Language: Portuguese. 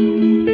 Música